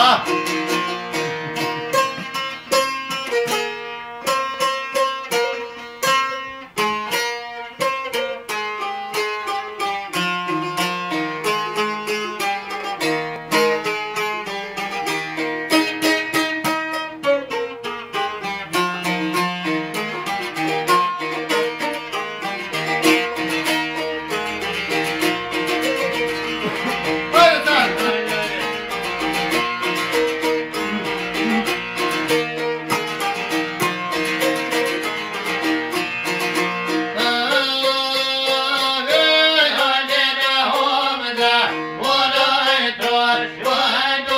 Ah! Tata